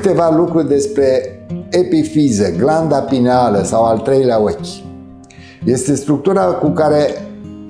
câteva lucruri despre epifiză, glanda pineală sau al treilea ochi. Este structura cu care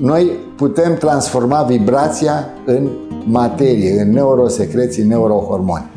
noi putem transforma vibrația în materie, în neurosecreții, neurohormoni.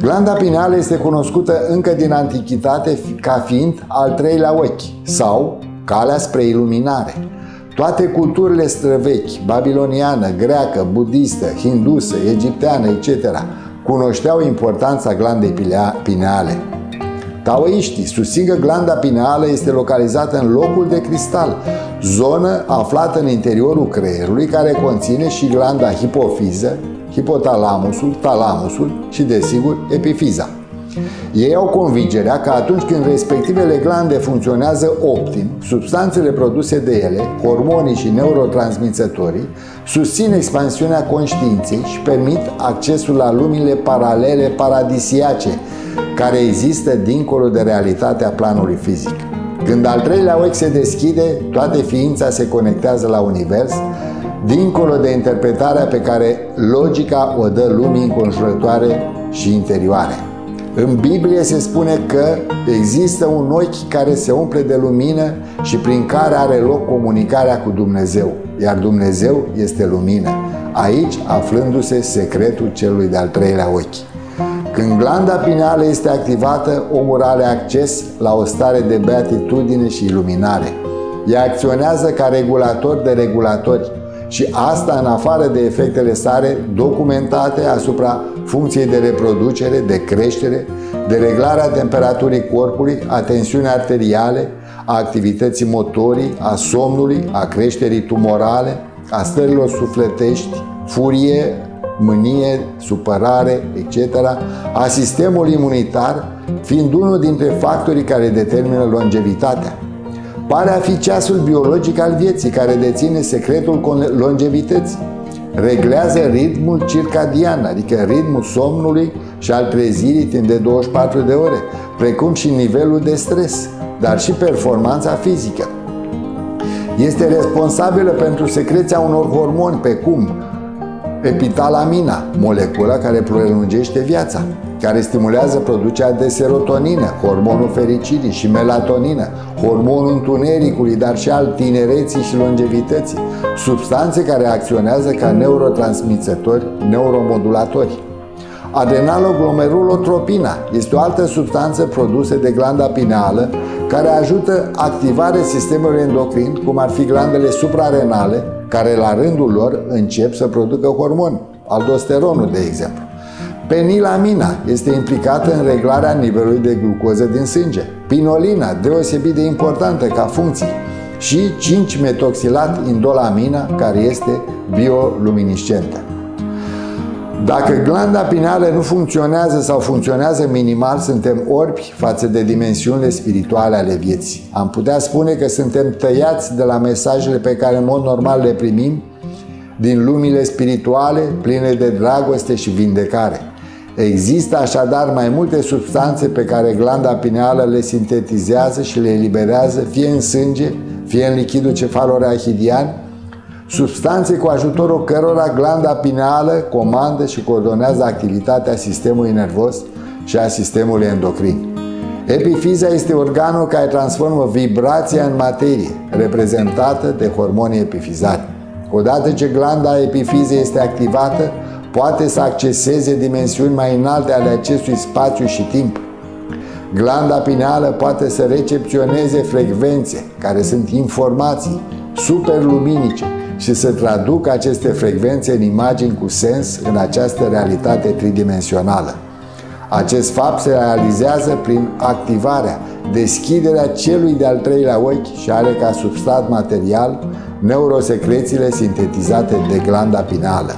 Glanda pineală este cunoscută încă din antichitate ca fiind al treilea ochi sau calea spre iluminare. Toate culturile străvechi, babiloniană, greacă, budistă, hindusă, egipteană, etc., cunoșteau importanța glandei pineale. Taoiștii susțin că glanda pineală este localizată în locul de cristal, zonă aflată în interiorul creierului care conține și glanda hipofiză, hipotalamusul, talamusul și, desigur, epifiza. Ei au convingerea că atunci când respectivele glande funcționează optim, substanțele produse de ele, hormonii și neurotransmițătorii, susțin expansiunea conștiinței și permit accesul la lumile paralele paradisiace, care există dincolo de realitatea planului fizic. Când al treilea ochi se deschide, toate ființa se conectează la univers, dincolo de interpretarea pe care logica o dă lumii înconjurătoare și interioare. În Biblie se spune că există un ochi care se umple de lumină și prin care are loc comunicarea cu Dumnezeu, iar Dumnezeu este lumină, aici aflându-se secretul celui de-al treilea ochi. Când glanda pineală este activată, omul are acces la o stare de beatitudine și iluminare. Ea acționează ca regulator de regulatori, și asta în afară de efectele sale documentate asupra funcției de reproducere, de creștere, de reglarea temperaturii corpului, a tensiunii arteriale, a activității motorii, a somnului, a creșterii tumorale, a stărilor sufletești, furie, mânie, supărare, etc., a sistemului imunitar, fiind unul dintre factorii care determină longevitatea. Pare a fi ceasul biologic al vieții care deține secretul longevității. Reglează ritmul circadian, adică ritmul somnului și al trezirii timp de 24 de ore, precum și nivelul de stres, dar și performanța fizică. Este responsabilă pentru secreția unor hormoni, pe cum epitalamina, molecula care prelungește viața, care stimulează producerea de serotonină, hormonul fericirii și melatonină, hormonul întunericului, dar și al tinereții și longevității, substanțe care acționează ca neurotransmițători, neuromodulatori. Adrenaloglomerulotropina este o altă substanță produsă de glanda pineală care ajută activarea sistemului endocrin, cum ar fi glandele suprarenale, care la rândul lor încep să producă hormoni, aldosteronul de exemplu. Penilamina este implicată în reglarea nivelului de glucoză din sânge. Pinolina, deosebit de importantă ca funcție. Și 5-metoxilat indolamina, care este bioluminiscentă. Dacă glanda pineală nu funcționează sau funcționează minimal, suntem orbi față de dimensiunile spirituale ale vieții. Am putea spune că suntem tăiați de la mesajele pe care în mod normal le primim din lumile spirituale pline de dragoste și vindecare. Există așadar mai multe substanțe pe care glanda pineală le sintetizează și le eliberează fie în sânge, fie în lichidul cefaloreahidian, substanțe cu ajutorul cărora glanda pineală comandă și coordonează activitatea sistemului nervos și a sistemului endocrin. Epifiza este organul care transformă vibrația în materie, reprezentată de hormonii epifizari. Odată ce glanda epifizei este activată, poate să acceseze dimensiuni mai înalte ale acestui spațiu și timp. Glanda pineală poate să recepționeze frecvențe, care sunt informații superluminice, și să traducă aceste frecvențe în imagini cu sens în această realitate tridimensională. Acest fapt se realizează prin activarea, deschiderea celui de-al treilea ochi și are ca substrat material neurosecrețiile sintetizate de glanda pineală.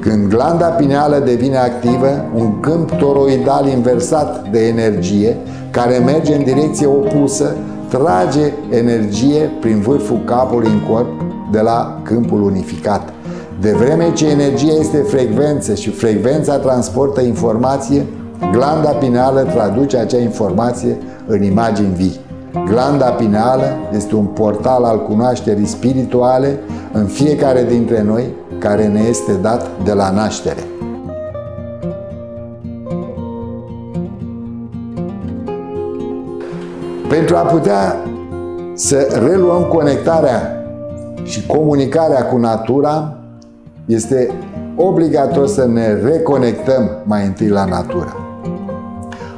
Când glanda pineală devine activă, un câmp toroidal inversat de energie, care merge în direcție opusă, trage energie prin vârful capului în corp de la câmpul unificat. De vreme ce energia este frecvență și frecvența transportă informație, glanda pineală traduce acea informație în imagini vii. Glanda pineală este un portal al cunoașterii spirituale în fiecare dintre noi care ne este dat de la naștere. Pentru a putea să reluăm conectarea și comunicarea cu natura, este obligatoriu să ne reconectăm mai întâi la natură.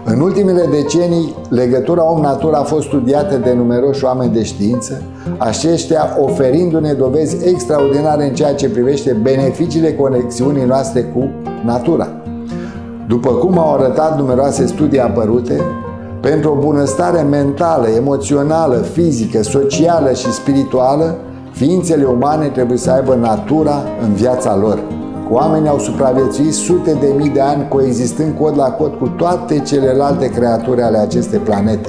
În ultimele decenii, legătura om-natură a fost studiată de numeroși oameni de știință, aceștia oferindu-ne dovezi extraordinare în ceea ce privește beneficiile conexiunii noastre cu natura. După cum au arătat numeroase studii apărute, pentru o bunăstare mentală, emoțională, fizică, socială și spirituală, ființele umane trebuie să aibă natura în viața lor. Oamenii au supraviețuit sute de mii de ani coexistând cod la cod cu toate celelalte creaturi ale acestei planete.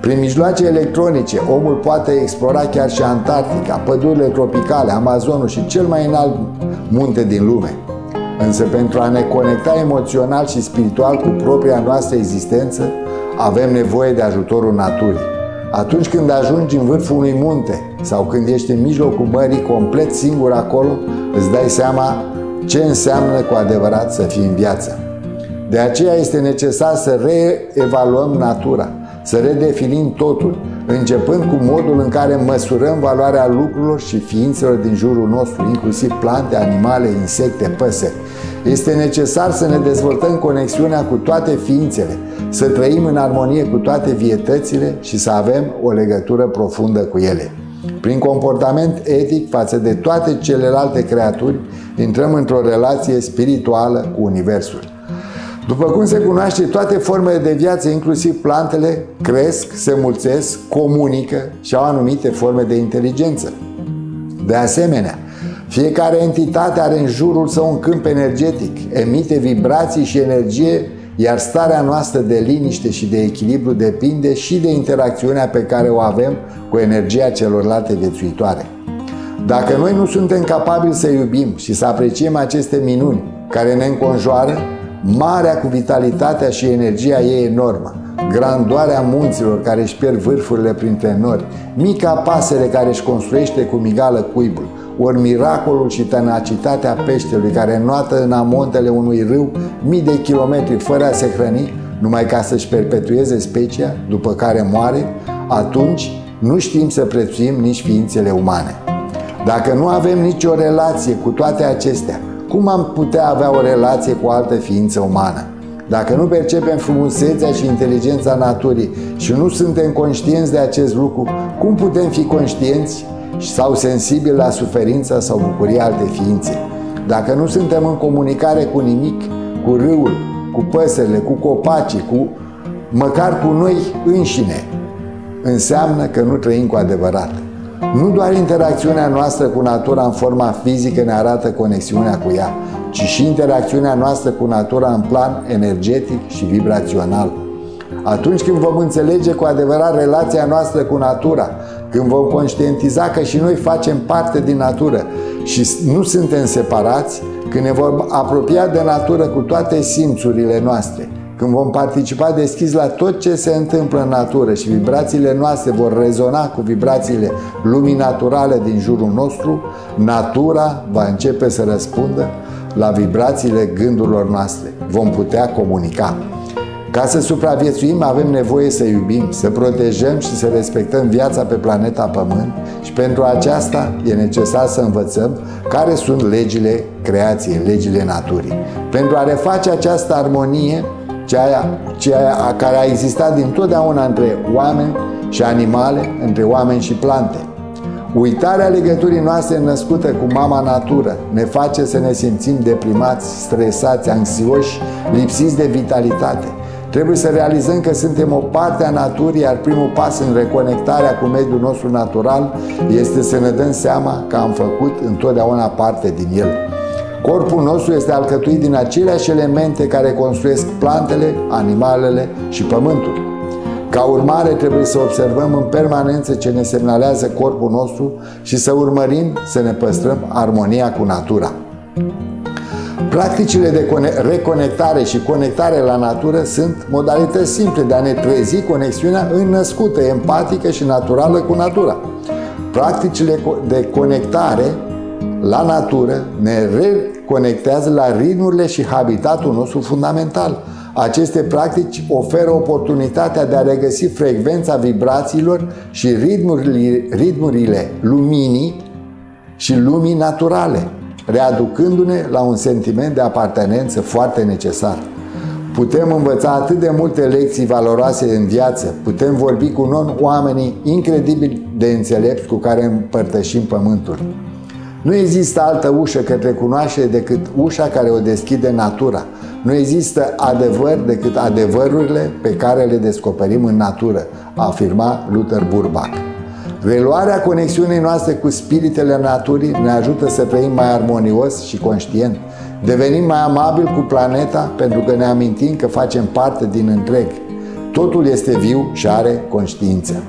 Prin mijloace electronice, omul poate explora chiar și Antarctica, pădurile tropicale, Amazonul și cel mai înalt munte din lume. Însă pentru a ne conecta emoțional și spiritual cu propria noastră existență, avem nevoie de ajutorul naturii. Atunci când ajungi în vârful unui munte sau când ești în mijlocul mării complet singur acolo, îți dai seama ce înseamnă cu adevărat să fii în viață. De aceea este necesar să reevaluăm natura, să redefinim totul, începând cu modul în care măsurăm valoarea lucrurilor și ființelor din jurul nostru, inclusiv plante, animale, insecte, păsări. Este necesar să ne dezvoltăm conexiunea cu toate ființele, să trăim în armonie cu toate vietățile și să avem o legătură profundă cu ele. Prin comportament etic față de toate celelalte creaturi, intrăm într-o relație spirituală cu Universul. După cum se cunoaște, toate formele de viață, inclusiv plantele, cresc, se mulțesc, comunică și au anumite forme de inteligență. De asemenea, fiecare entitate are în jurul său un câmp energetic, emite vibrații și energie, iar starea noastră de liniște și de echilibru depinde și de interacțiunea pe care o avem cu energia celorlalte viețuitoare. Dacă noi nu suntem capabili să iubim și să apreciem aceste minuni care ne înconjoară, marea cu vitalitatea și energia ei enormă, grandoarea munților care își pierd vârfurile printre nori, mica pasăre care își construiește cu migală cuibul, ori miracolul și tenacitatea peștelui care noată în amontele unui râu mii de kilometri fără a se hrăni, numai ca să-și perpetueze specia, după care moare, atunci nu știm să prețuim nici ființele umane. Dacă nu avem nicio relație cu toate acestea, cum am putea avea o relație cu o altă ființă umană? Dacă nu percepem frumusețea și inteligența naturii și nu suntem conștienți de acest lucru, cum putem fi conștienți sau sensibili la suferința sau bucuria alte ființe? Dacă nu suntem în comunicare cu nimic, cu râul, cu păsările, cu copacii, cu măcar cu noi înșine, înseamnă că nu trăim cu adevărat. Nu doar interacțiunea noastră cu natura în forma fizică ne arată conexiunea cu ea, ci și interacțiunea noastră cu natura în plan energetic și vibrațional. Atunci când vom înțelege cu adevărat relația noastră cu natura, când vom conștientiza că și noi facem parte din natură și nu suntem separați, când ne vom apropia de natură cu toate simțurile noastre, când vom participa deschis la tot ce se întâmplă în natură și vibrațiile noastre vor rezona cu vibrațiile lumii naturale din jurul nostru, natura va începe să răspundă la vibrațiile gândurilor noastre. Vom putea comunica. Ca să supraviețuim avem nevoie să iubim, să protejăm și să respectăm viața pe planeta Pământ și pentru aceasta e necesar să învățăm care sunt legile creației, legile naturii. Pentru a reface această armonie, ceea, ceea care a existat dintotdeauna între oameni și animale, între oameni și plante. Uitarea legăturii noastre născută cu mama natură ne face să ne simțim deprimați, stresați, anxioși, lipsiți de vitalitate. Trebuie să realizăm că suntem o parte a naturii, iar primul pas în reconectarea cu mediul nostru natural este să ne dăm seama că am făcut întotdeauna parte din el. Corpul nostru este alcătuit din aceleași elemente care construiesc plantele, animalele și pământul. Ca urmare, trebuie să observăm în permanență ce ne semnalează corpul nostru și să urmărim să ne păstrăm armonia cu natura. Practicile de reconectare și conectare la natură sunt modalități simple de a ne trezi conexiunea înnăscută, empatică și naturală cu natura. Practicile de conectare la natură ne reconectează la ritmurile și habitatul nostru fundamental, Aceste practici oferă oportunitatea de a regăsi frecvența vibrațiilor și ritmurile, ritmurile luminii și lumii naturale, readucându-ne la un sentiment de apartenență foarte necesar. Putem învăța atât de multe lecții valoroase în viață, putem vorbi cu non-oamenii incredibil de înțelepți cu care împărtășim pământul. Nu există altă ușă către cunoaștere decât ușa care o deschide natura. Nu există adevăr decât adevărurile pe care le descoperim în natură, afirma Luther Burbach. Reluarea conexiunii noastre cu spiritele naturii ne ajută să trăim mai armonios și conștient. Devenim mai amabil cu planeta pentru că ne amintim că facem parte din întreg. Totul este viu și are conștiință.